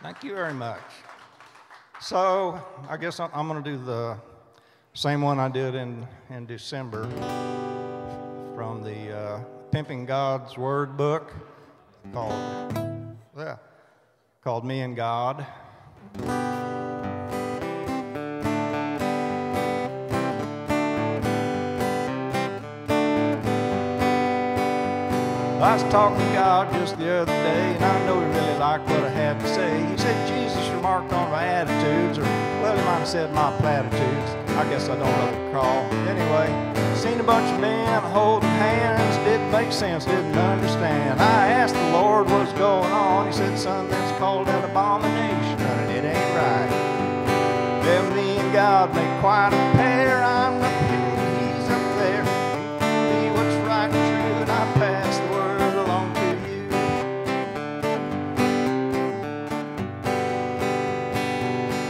Thank you very much. So I guess I'm, going to do the same one I did in, in December from the uh, Pimping God's Word book called, yeah, called Me and God. I was talking to God just the other day, and I know He really attitudes, or well, He might have said my platitudes. I guess I don't really recall. Anyway, seen a bunch of men holding hands, didn't make sense, didn't understand. I asked the Lord what's going on. He said, Son, that's called an abomination, and it ain't right. Then me and God make quite a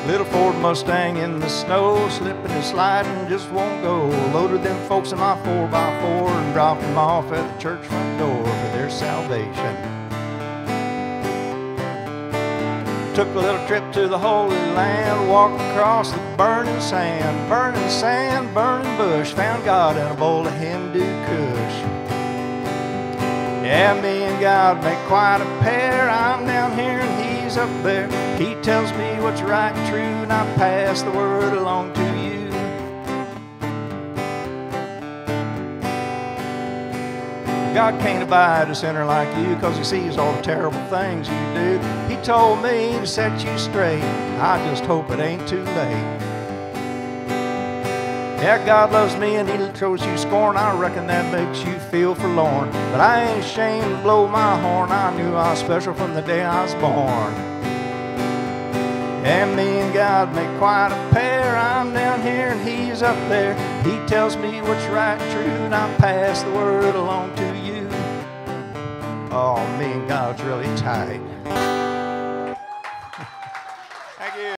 Little Ford Mustang in the snow, slipping and sliding, just won't go. Loaded them folks in my 4x4 and dropped them off at the church front door for their salvation. Took a little trip to the Holy Land, walked across the burning sand, burning sand, burning bush. Found God in a bowl of Hindu Kush. Yeah, me and God make quite a pair. I'm down here He's up there. He tells me what's right and true, and I pass the word along to you. God can't abide a sinner like you because he sees all the terrible things you do. He told me to set you straight. I just hope it ain't too late. Yeah, God loves me and He throws you scorn. I reckon that makes you feel forlorn. But I ain't ashamed to blow my horn. I knew I was special from the day I was born. And me and God make quite a pair. I'm down here and He's up there. He tells me what's right true, and I pass the word along to you. Oh, me and God's really tight.